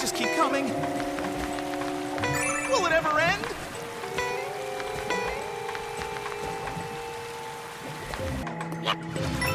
just keep coming. Will it ever end? How